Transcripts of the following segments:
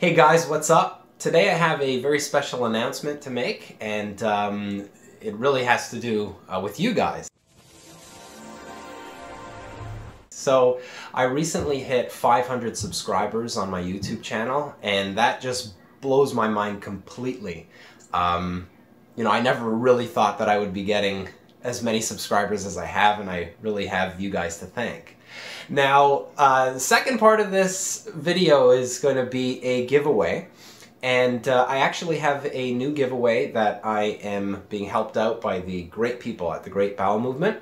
Hey guys, what's up? Today I have a very special announcement to make, and um, it really has to do uh, with you guys. So, I recently hit 500 subscribers on my YouTube channel, and that just blows my mind completely. Um, you know, I never really thought that I would be getting as many subscribers as I have, and I really have you guys to thank. Now, uh, the second part of this video is going to be a giveaway. And uh, I actually have a new giveaway that I am being helped out by the great people at the Great Bowel Movement.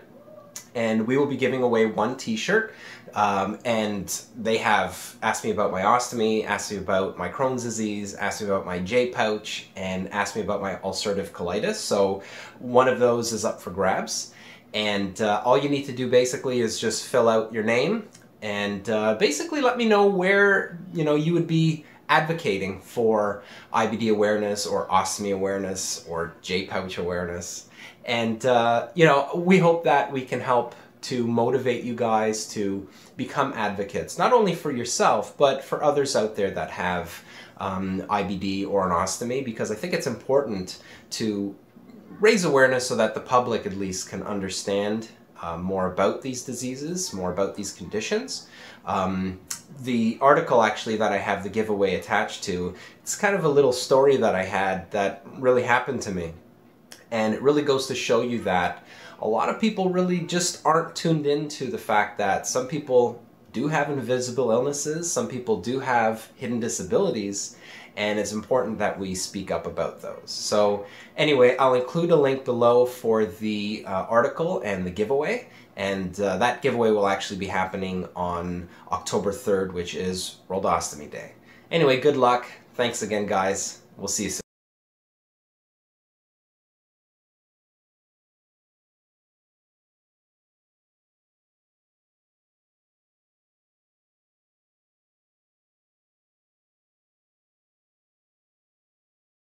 And we will be giving away one t-shirt. Um, and they have asked me about my ostomy, asked me about my Crohn's disease, asked me about my J-pouch, and asked me about my ulcerative colitis. So one of those is up for grabs. And uh, all you need to do basically is just fill out your name and uh, basically let me know where you know you would be advocating for IBD awareness or ostomy awareness or J-pouch awareness. And uh, you know, we hope that we can help to motivate you guys to become advocates, not only for yourself, but for others out there that have um, IBD or an ostomy, because I think it's important to raise awareness so that the public at least can understand uh, more about these diseases, more about these conditions. Um, the article actually that I have the giveaway attached to, it's kind of a little story that I had that really happened to me. And it really goes to show you that a lot of people really just aren't tuned into the fact that some people do have invisible illnesses, some people do have hidden disabilities, and it's important that we speak up about those. So anyway, I'll include a link below for the uh, article and the giveaway, and uh, that giveaway will actually be happening on October 3rd, which is World Ostomy Day. Anyway, good luck. Thanks again, guys. We'll see you soon.